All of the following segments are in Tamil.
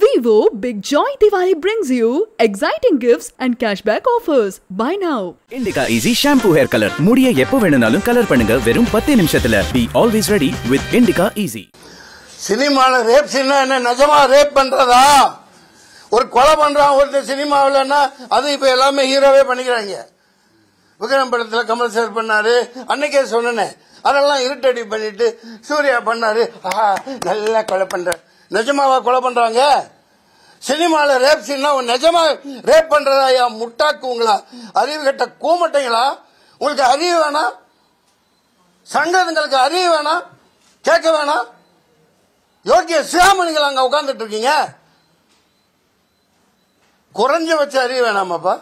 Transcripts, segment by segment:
Vivo Big Joy Diwali brings you exciting gifts and cashback offers. Buy now. Indica easy shampoo hair colour முடிய எப்போ வேணும்னாலும் கலர் பண்ணுங்க. வெறும் பத்து நிமிஷத்துல. Be always ready with Indica easy சினிமால ரேப் சீனா என்ன? நிஜமா ரேப் பண்றதா? ஒரு கொலை பண்றான் ஒருத்தர் சினிமாவிலன்னா அது இப்ப எல்லாமே ஹீரோவே பண்ணிக்கிறாங்க. விக்ரம் படத்துல கமல் சார் பண்ணாரு. அன்னைக்கே சொன்னேன். அதெல்லாம் இருட்டடி பண்ணிட்டு சூர்யா பண்ணாரு. ஆஹா நல்லா கொலை பண்ற. நிஜமாவா கொலை பண்றாங்க? சினிமால ரேப் சீன்னா நிஜமா ரேப் பண்றதா? ஐயா முட்டாக்குங்களா அறிவு கட்ட கூமட்டைங்களா? உங்களுக்கு அறிவு வேணாம் சங்கதங்களுக்கு அறிவு வேணாம் கேட்க வேணாம் யோகிய சியாமணிகள் அங்க உட்கார்ந்துட்டு இருக்கீங்க. குறைஞ்சபட்ச அறிவு வேணாமாப்பா.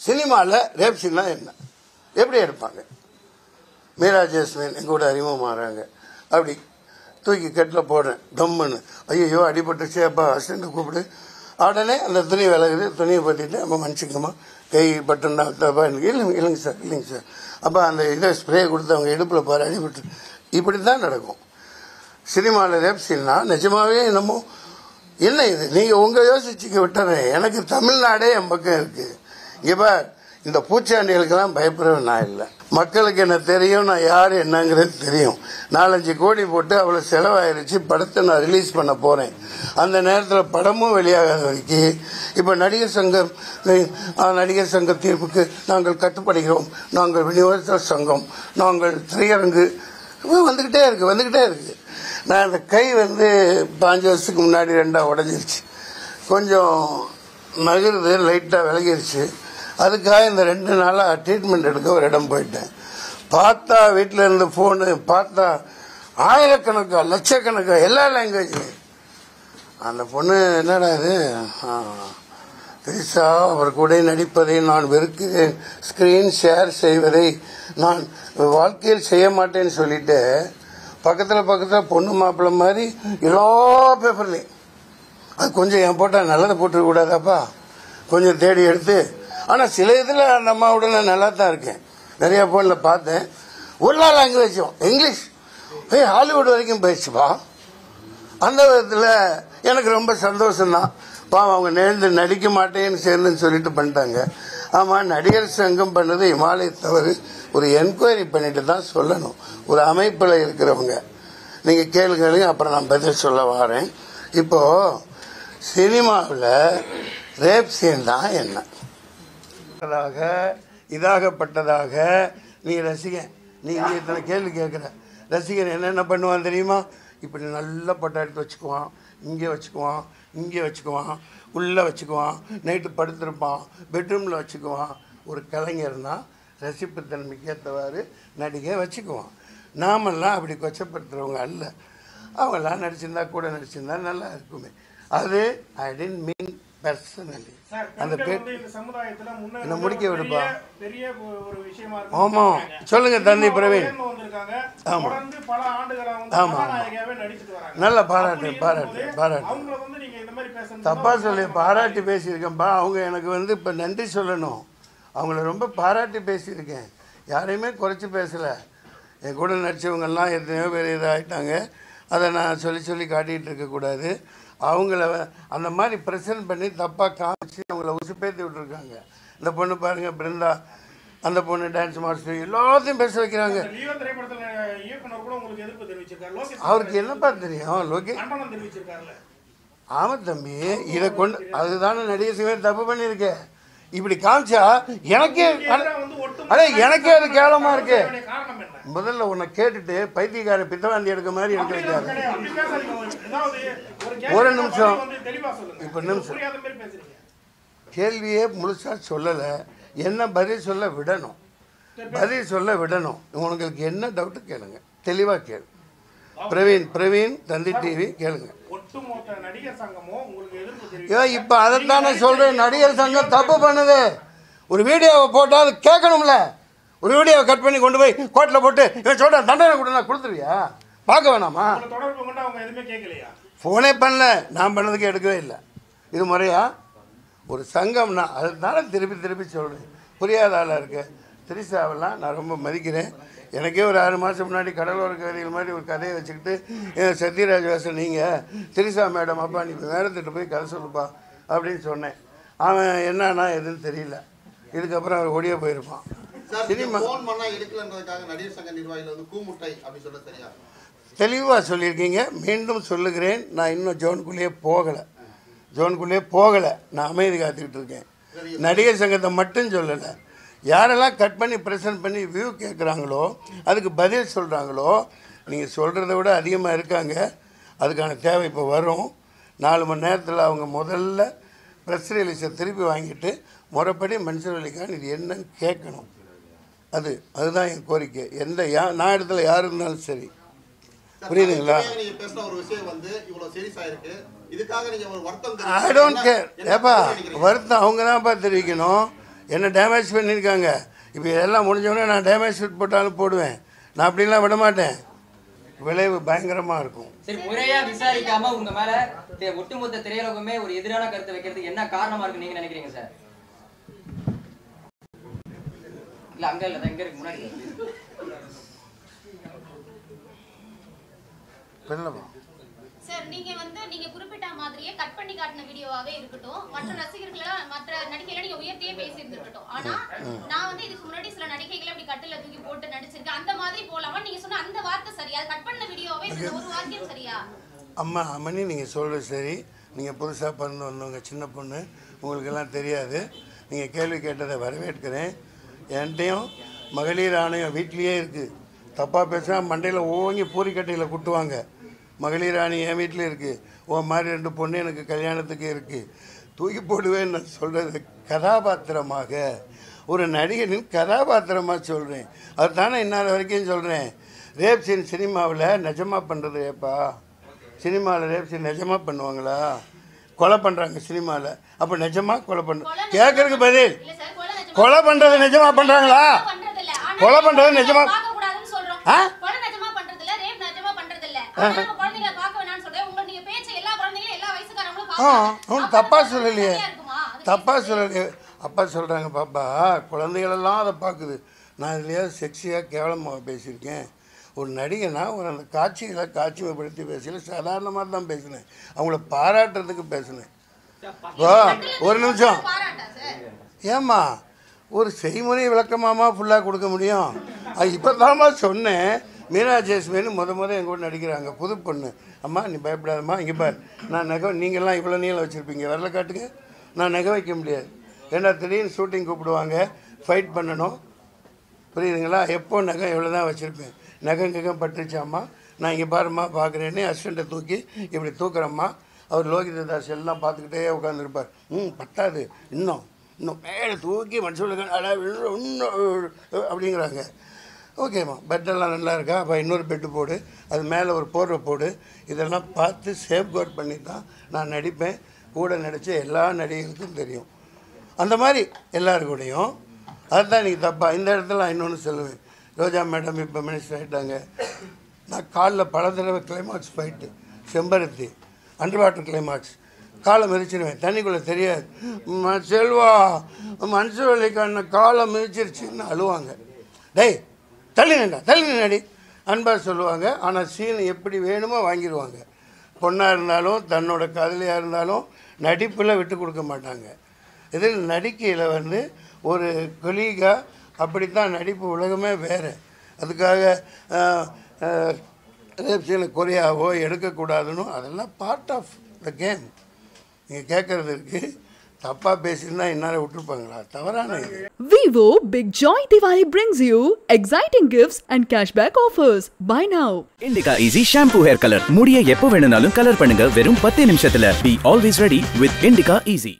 சினிமாவில் ரேப் சீன்னா என்ன? எப்படி எடுப்பாங்க? மீரா ஜாஸ்மின் எங்க கூட அறிமுகமாகறாங்க அப்படி தூக்கி கட்டில் போடுறேன். டம்முன்னு ஐயோ அடிபட்டுச்சு அப்பா அசிஸ்டண்ட் கூப்பிடு. உடனே அந்த துணி விலகுது. துணியை பற்றிட்டு நம்ம மன்னிச்சுக்கோமா கை பட்டன் தப்பா எனக்கு இல்லைங்க இல்லைங்க சார் இல்லைங்க சார். அப்போ அந்த இதை ஸ்ப்ரே கொடுத்து அவங்க இடுப்பில் பாரு அடிபட்டு இப்படி தான் நடக்கும். சினிமாவில் ரேப் சீன்னா நிஜமாவே என்னமோ என்ன இது? நீங்கள் உங்கள் யோசிச்சுக்க விட்டுறேன். எனக்கு தமிழ்நாடே என் பக்கம் இருக்குது இங்க இந்த பூச்சாண்டிகளுக்கெல்லாம் பயப்படுறது நான் இல்லை. மக்களுக்கு என்ன தெரியும் நான் யார் என்னங்கிறது தெரியும். நாலஞ்சு கோடி போட்டு அவ்வளோ செலவாயிருச்சு படத்தை நான் ரிலீஸ் பண்ண போறேன். அந்த நேரத்தில் படமும் வெளியாகாத வரைக்கும் இப்போ நடிகர் சங்கம் நடிகர் சங்க தீர்ப்புக்கு நாங்கள் கட்டுப்படுகிறோம். நாங்கள் விநியோக சங்கம் நாங்கள் திரையரங்கு வந்துக்கிட்டே வந்துகிட்டே இருக்கு வந்துகிட்டே இருக்கு. நான் அந்த கை வந்து பாஞ்சு வருஷத்துக்கு முன்னாடி ரெண்டா உடஞ்சிருச்சு. கொஞ்சம் நகருது லைட்டாக விலகிருச்சு. அதுக்காக இந்த ரெண்டு நாளாக ட்ரீட்மெண்ட் எடுக்க ஒரு இடம் போயிட்டேன். பார்த்தா வீட்டில் இருந்து ஃபோனு பார்த்தா ஆயிரக்கணக்கா லட்சக்கணக்கா எல்லா லாங்குவேஜ்லையும் அந்த பொண்ணு என்னடா இது? ஆ, அவர் கூட நடிப்பதை நான் வெறுக்கிறேன் ஸ்கிரீன் ஷேர் செய்வதை நான் வாழ்க்கையில் செய்ய மாட்டேன்னு சொல்லிட்டு பக்கத்தில் பக்கத்தில் பொண்ணு மாப்பிள்ளை மாதிரி எல்லா பேப்பர்லையும் அது கொஞ்சம் என் போட்டால் நல்லதை போட்டுக்கூடாதாப்பா கொஞ்சம் தேடி எடுத்து ஆனால் சில இதில் அந்த அம்மாவோட நல்லா தான் இருக்கேன். நிறைய ஃபோனில் பார்த்தேன். எல்லா லாங்குவேஜும் இங்கிலீஷ். ஏய் ஹாலிவுட் வரைக்கும் போயிடுச்சுப்பா அந்த விதத்தில் எனக்கு ரொம்ப சந்தோஷம்தான். பாவம் அவங்க நேர்ந்து நடிக்க மாட்டேன்னு சேர்ந்துன்னு சொல்லிட்டு பண்ணிட்டாங்க. ஆமாம் நடிகர் சங்கம் பண்ணது இமாலய தவறு. ஒரு என்கொயரி பண்ணிட்டு தான் சொல்லணும். ஒரு அமைப்பில் இருக்கிறவங்க. நீங்கள் கேளுங்க அப்புறம் நான் பதில் சொல்ல வரேன். இப்போ சினிமாவில் ரேப் சீன் தான் என்ன? பட்டதாக இதாகப்பட்டதாக. நீ ரசிகன் நீ நீ இத்தனை கேள்வி கேட்குற. ரசிகன் என்னென்ன பண்ணுவான் தெரியுமா? இப்படி நல்ல பட்டம் எடுத்து வச்சுக்குவான். இங்கே வச்சுக்குவான் இங்கே வச்சுக்குவான் உள்ளே வச்சுக்குவான் நைட்டு படுத்திருப்பான் பெட்ரூமில் வச்சுக்குவான். ஒரு கலைஞர்னா ரசிப்புத்தன்மைக்கு ஏற்றவாறு நடிகை வச்சுக்குவான். நாமெல்லாம் அப்படி கொச்சப்படுத்துறவங்க அல்ல. அவங்களாம் நடிச்சிருந்தா கூட நடிச்சிருந்தா நல்லா இருக்குமே. அது ஐ டென்ட் மீன் பர்சனலி அந்த என்ன முடிக்க விடுப்பா. பெரிய- பெரிய ஒரு- ஒரு விஷயமா இருக்கு. ஆமா. சொல்லுங்க தந்தை பிரவீன். உயர்ந்து வந்திருக்காங்க. ஆமா. தொடர்ந்து பல ஆண்டுகளா வந்து ஆமா, ஆமா. கதாநாயகியாவே நடிச்சிட்டு வராங்க. நல்ல பாராட்டு, பாராட்டு, பாராட்டு. அவங்கள வந்து நீங்க இந்த மாதிரி பேசுறது தப்பா சொல்லி பாராட்டி பேசியிருக்கேன்ப்பா அவங்க எனக்கு வந்து இப்போ நன்றி சொல்லணும் அவங்கள ரொம்ப பாராட்டி பேசியிருக்கேன் யாரையுமே குறைச்சி பேசலை என் கூட நடித்தவங்கெல்லாம் எத்தனையோ பேர் இதாகிட்டாங்க அதை நான் சொல்லி சொல்லி காட்டிகிட்டு இருக்கக்கூடாது அவங்கள அந்த மாதிரி ப்ரெசன்ட் பண்ணி தப்பாக காமிச்சு அவங்கள உசுப்பேற்றி விட்டுருக்காங்க. இந்த பொண்ணு பாருங்கள் பிருந்தா அந்த பொண்ணு டான்ஸ் மாஸ்டர் எல்லாத்தையும் பேச வைக்கிறாங்க. அவருக்கு என்னப்பா தெரியும்? லோகே கண்டனம் தெரிவிச்சிருக்காருல்ல. ஆமா தம்பி இதை கொண்டு அதுதானே நடிகர் சிவன் தப்பு பண்ணியிருக்க. இப்படி காமிச்சா எனக்கே அடே எனக்கே அது கேவலமா இருக்கு. முதல்ல உன்னை கேட்டுட்டு பைத்தியக்கார பித்தவாந்தி எடுக்க மாதிரி எடுக்க வைக்காது ஒரு நிமிஷம். இப்ப நிமிஷம். கேள்வியே முழுசா சொல்லலை. என்ன பதில் சொல்ல விடணும்? பதில் சொல்ல விடணும். உங்களுக்கு என்ன டவுட்டு கேளுங்க. தெளிவா கேளு. பிரவீன் பிரவீன் தந்தி டிவி கேளுங்க. ஒட்டுமொத்த நடிகர் சங்கமும் தெரிவிச்சு இப்போ அதைத்தானே சொல்றேன் நடிகர் சங்கம் தப்பு பண்ணுது. ஒரு வீடியோவை போட்டால் அது கேட்கணும்ல. ஒரு வீடியோவை கட் பண்ணி கொண்டு போய் கோர்ட்டில் போட்டு இவன் சொல்கிறேன் தண்டனை கொடுனா கொடுத்துருவியா? பார்க்க வேணாமா? ஃபோனே பண்ணல. நான் பண்ணதுக்கு எடுக்கவே இல்லை. இது முறையா? ஒரு சங்கம்னா அதுதானே திருப்பி திருப்பி சொல்கிறேன் புரியாத ஆளாக இருக்கு. திரிசாவெல்லாம் நான் ரொம்ப மதிக்கிறேன். எனக்கே ஒரு ஆறு மாதம் முன்னாடி கடலோர கதைகள் மாதிரி ஒரு கதையை வச்சுக்கிட்டு "ஏன் சத்யராஜ் வாசன் நீங்கள் திரிசா மேடம் அப்பா நீ மேடத்திட்ட போய் கதை சொல்லுப்பா அப்படின்னு சொன்னேன். அவன் என்னன்னா எதுன்னு தெரியல. இதுக்கப்புறம் அவர் ஒடிய போயிருப்பான். சினிமா தெளிவாக சொல்லியிருக்கீங்க. மீண்டும் சொல்லுகிறேன். நான் இன்னும் ஜோனுக்குள்ளேயே போகலை. ஜோனுக்குள்ளேயே போகலை. நான் அமைதி காத்துக்கிட்டு இருக்கேன். நடிகர் சங்கத்தை மட்டும் சொல்லலை. யாரெல்லாம் கட் பண்ணி ப்ரெசென்ட் பண்ணி வியூ கேட்குறாங்களோ அதுக்கு பதில் சொல்கிறாங்களோ நீங்கள் சொல்கிறத விட அதிகமாக இருக்காங்க. அதுக்கான தேவை இப்போ வரும். நாலு மணி நேரத்தில் அவங்க முதல்ல ப்ரெஸ் ரிலீஸை திருப்பி வாங்கிட்டு முறைப்படி மனுஷன் வழிக்கான் இது என்னன்னு கேட்கணும். அது அதுதான் என் கோரிக்கை. எந்த யா நான் இடத்துல யார் இருந்தாலும் சரி. புரியுதுங்களா? ஐ டோன்ட் கேர் ஏப்பா? வருத்தம் அவங்க தான்ப்பா தெரிவிக்கணும். என்ன டேமேஜ் பண்ணியிருக்காங்க? இப்போ இதெல்லாம் முடிஞ்சோடனே நான் டேமேஜ் ஷூட் போட்டாலும் போடுவேன். நான் அப்படிலாம் விட மாட்டேன் விளைவு பயங்கரமாக இருக்கும். சரி முறையா விசாரிக்காம உங்க மேல ஒட்டுமொத்த திரையுலகமே ஒரு எதிரான கருத்தை வைக்கிறதுக்கு என்ன காரணமா இருக்கு நீங்க நினைக்கிறீங்க சார்? இல்ல அங்க இல்ல அது எங்க இருக்கு. முன்னாடி சார் நீங்க வந்து நீங்க குறிப்பிட்ட மாதிரியே கட் பண்ணி காட்டின வீடியோவாவே இருக்கட்டும். மற்ற ரசிகர்களை மற்ற நடிகைகளை நீங்க உயர்த்தியே பேசி இருந்திருக்கட்டும் ஆனா நான் வந்து இதுக்கு முன்னாடி சில நடிகைகளை அப்படி கட்டில தூக்கி போட்டு நடிச்சிருக்கேன். அந்த மாதிரி போலாமா நீங்க சொன்ன அந்த வார்த்தை சரியா? கட் பண்ண வீடியோவே ஒரு வாக்கியம் சரியா? அம்மா அம்மனி நீங்கள் சொல்கிறது சரி. நீங்கள் புதுசாக பிறந்து வந்தவங்க சின்ன பொண்ணு உங்களுக்கெல்லாம் தெரியாது. நீங்கள் கேள்வி கேட்டதை வரவேற்கிறேன். என்கிட்டையும் மகளிர் ஆணையம் வீட்லேயே இருக்குது தப்பாக பேசினா மண்டையில் ஓங்கி பூரிக்கட்டையில் குட்டுவாங்க. மகளிர் ஆணையம் என் வீட்டில் இருக்குது ஓ மாதிரி ரெண்டு பொண்ணு எனக்கு கல்யாணத்துக்கு இருக்குது தூக்கி போடுவேன்னு நான் சொல்கிறது கதாபாத்திரமாக. ஒரு நடிகனின் கதாபாத்திரமாக சொல்கிறேன் அது தானே இன்னார் வரைக்கும் சொல்கிறேன் ரேப் சீன் சினிமாவில் நிஜமாக பண்ணுறது ஏப்பா சினிமாவில் ரேப் சீன் நிஜமாக பண்ணுவாங்களா? கொலை பண்ணுறாங்க சினிமாவில் அப்போ நிஜமா கொலை பண்ண கொலை நிஜமா- கேட்கறதுக்கு பதில். கொலை பண்ணுறது நிஜமா பண்ணுறாங்களா கொலை பண்றது குழந்தைகளை நிஜமா- பார்க்க கூடாதுன்னு சொல்றோம். ஆ? கொலை நிஜமா பண்றது இல்ல, rape நிஜமா பண்றது இல்ல. ஆனா நம்ம குழந்தைகளை பார்க்க வேணாம்னு சொல்றேன். உங்க நீங்க பேச்ச எல்லா குழந்தைகளும் எல்லா வயசுக்காரங்களும் ஆ. ஒன்றும் தப்பாக சொல்லலையே. தப்பாக கேட்கறது. சொல்லலையே. அப்பா சொல்கிறாங்க பாப்பா குழந்தைகளெல்லாம் அதை பார்க்குது. நான் இதுலையாவது செக்ஸியாக கேவலமாக பேசியிருக்கேன். ஒரு நடிகனா ஒரு அந்த காட்சிகளை காட்சிமைப்படுத்தி பேசல. சாதாரணமாக தான் பேசினேன். அவங்கள பாராட்டுறதுக்கு பேசினேன். ஓ ஒரு நிமிஷம்? ஏம்மா ஒரு செய்முறை விளக்கமாமா ஃபுல்லாக கொடுக்க முடியும்? அது இப்போ தாம்மா சொன்னேன். மீனா ஜேஸ்மின்னு முத முத எங்கள் கூட நடிக்கிறாங்க. புது பொண்ணு. அம்மா நீ பயப்படாதம்மா. இங்கே பார். நான் நகை நீங்கள்லாம் இவ்வளோ நீளம் வச்சுருப்பீங்க. வரல காட்டுங்க. நான் நகை வைக்க முடியாது. ஏன்னா திடீர்னு ஷூட்டிங் கூப்பிடுவாங்க. ஃபைட் பண்ணணும். புரியுதுங்களா? எப்போ நகை எவ்வளோ தான் வச்சுருப்பேன். நகம் கிகம் பட்டுச்சாம்மா நான் இங்கே பாரும்மா பார்க்குறேன்னு அசிஸ்டண்ட்டை தூக்கி இப்படி தூக்குறேம்மா. அவர் லோகிததாஸ் எல்லாம் பார்த்துக்கிட்டே உட்காந்துருப்பார் ம் பத்தாது. இன்னும். இன்னும் மேலே தூக்கி மனுஷங்களுக்கு அடா இன்னும் அப்படிங்கிறாங்க. ஓகேம்மா பெட்டெல்லாம் நல்லா இருக்கா? அப்போ இன்னொரு பெட்டு போடு. அது மேலே ஒரு போர்வை போடு. இதெல்லாம் பார்த்து சேஃப்கார்ட் பண்ணி தான் நான் நடிப்பேன். கூட நடித்த எல்லா நடிகர்களுக்கும் தெரியும். அந்த மாதிரி எல்லாருக்கூடையும். அதுதான் நீங்கள் தப்பாக இந்த இடத்துல நான் இன்னொன்று சொல்லுவேன். ரோஜா மேடம் இப்போ மினிஸ்டர் ஆகிட்டாங்க நான் காலில் பல தடவை climax fight Sembaruthi under water climax காலை மிதிச்சிருவேன். தண்ணிக்குள்ளே தெரியாது. ம, செல்வா மனுஷவழிக்கான காலை மிதிச்சிருச்சுன்னு அழுவாங்க. டேய் தள்ளி நின்றா தள்ளி நின்னாடி அன்பாக சொல்லுவாங்க ஆனால் சீன் எப்படி வேணுமோ வாங்கிடுவாங்க. பொண்ணாக இருந்தாலும் தன்னோட காதலியாக இருந்தாலும் நடிப்பில் விட்டு கொடுக்க மாட்டாங்க. இதில் நடிக்கையில் வந்து ஒரு கொலீகா அப்படித்தான் நடிப்பு உலகமே வேறு. அதுக்காக ரேப் சீனை குறையாவோ எடுக்கக்கூடாதுன்னு அதெல்லாம் பார்ட் ஆஃப் த கேம் நீங்கள் கேட்குறது இருக்குது தப்பாக பேசியிருந்தா இந்நேரம் விட்டுருப்பாங்களா? தவறான இது. Vivo Big Joy Diwali brings you exciting gifts and cashback offers. Buy now. Indica easy shampoo hair colour முடிய எப்போ வேணும்னாலும் கலர் பண்ணுங்க வெறும் பத்து நிமிஷத்துல. Be always ready with Indica easy